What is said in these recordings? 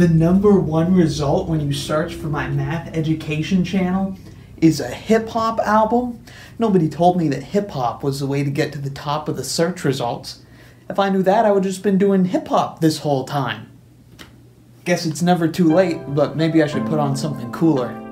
The number one result when you search for my math education channel is a hip hop album. Nobody told me that hip hop was the way to get to the top of the search results. If I knew that, I would have just been doing hip hop this whole time. Guess it's never too late, but maybe I should put on something cooler.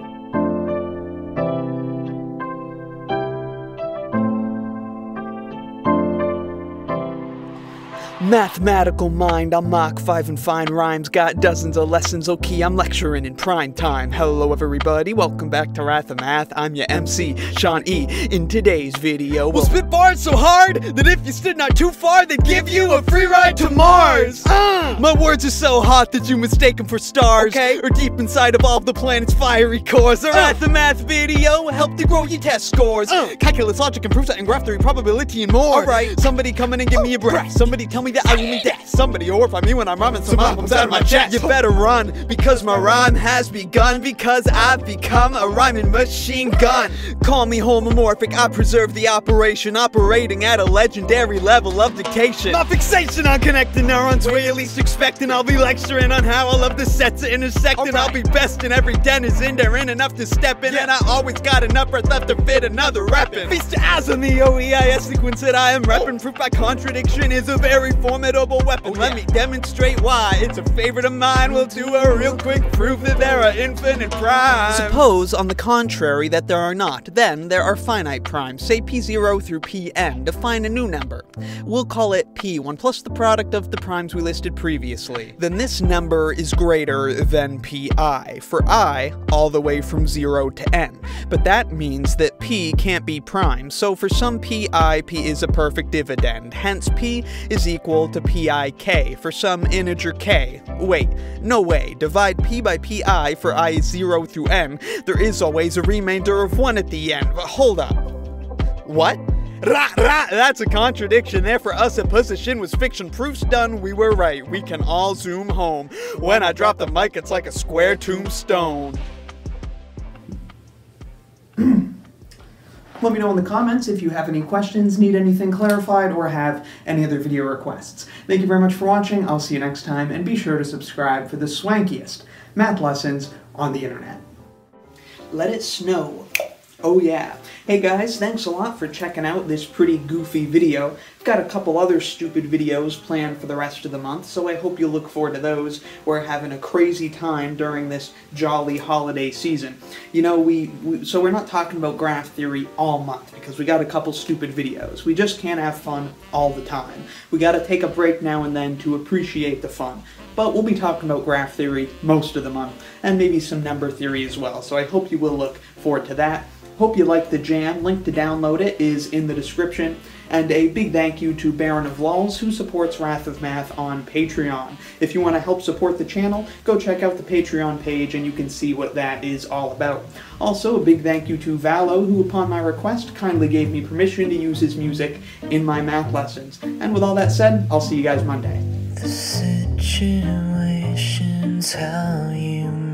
Mathematical mind, I'm Mach 5 and fine rhymes, got dozens of lessons, okay, I'm lecturing in prime time. Hello everybody, welcome back to Wrath of Math, I'm your MC, Sean E. In today's video, we'll spit bars so hard that if you stood not too far, they'd give you a free ride to Mars! Uh, my words are so hot that you mistake them for stars, okay. or deep inside of all the planet's fiery cores. The uh, of Math video help to grow your test scores. Uh, Calculus, logic, and proofs, and graph theory, probability, and more. Alright, somebody come in and give me a breath, somebody tell me that I will meet death. Somebody horrify me when I'm rhyming some albums out of my chest. You better run because my rhyme has begun because I've become a rhyming machine gun. Call me homomorphic, I preserve the operation, operating at a legendary level of dictation. My fixation on connecting neurons where you least expecting. I'll be lecturing on how I love the sets of intersecting. Right. I'll be best in every denizen there in enough to step in, yeah. and I always got enough breath left to fit another reppin'. Feast your eyes on the OEIS sequence that I am reppin'. Oh. Proof by contradiction is a very formidable weapon. Oh, Let me demonstrate why it's a favorite of mine. We'll do a real quick proof that there are infinite primes. Suppose, on the contrary, that there are not. Then there are finite primes, say p0 through pn. Define a new number. We'll call it p1 plus the product of the primes we listed previously. Then this number is greater than pi, for i all the way from 0 to n. But that means that p can't be prime, so for some pi, p is a perfect dividend. Hence p is equal to pik for some integer k. Wait, no way. Divide p by pi for i is 0 through n. There is always a remainder of 1 at the end. But hold up. What? That's a contradiction there for us at Position was fiction proofs done, we were right. We can all zoom home. When I drop the mic, it's like a square tombstone. Let me know in the comments if you have any questions, need anything clarified, or have any other video requests. Thank you very much for watching, I'll see you next time, and be sure to subscribe for the swankiest math lessons on the internet. Let it snow. Oh yeah. Hey guys, thanks a lot for checking out this pretty goofy video. I've got a couple other stupid videos planned for the rest of the month, so I hope you look forward to those. We're having a crazy time during this jolly holiday season. You know, we, we so we're not talking about graph theory all month, because we got a couple stupid videos. We just can't have fun all the time. We gotta take a break now and then to appreciate the fun. But we'll be talking about graph theory most of the month, and maybe some number theory as well, so I hope you will look forward to that. Hope you liked the jam. Link to download it is in the description. And a big thank you to Baron of Lulz, who supports Wrath of Math on Patreon. If you want to help support the channel, go check out the Patreon page and you can see what that is all about. Also, a big thank you to Valo, who upon my request kindly gave me permission to use his music in my math lessons. And with all that said, I'll see you guys Monday. Situation's how you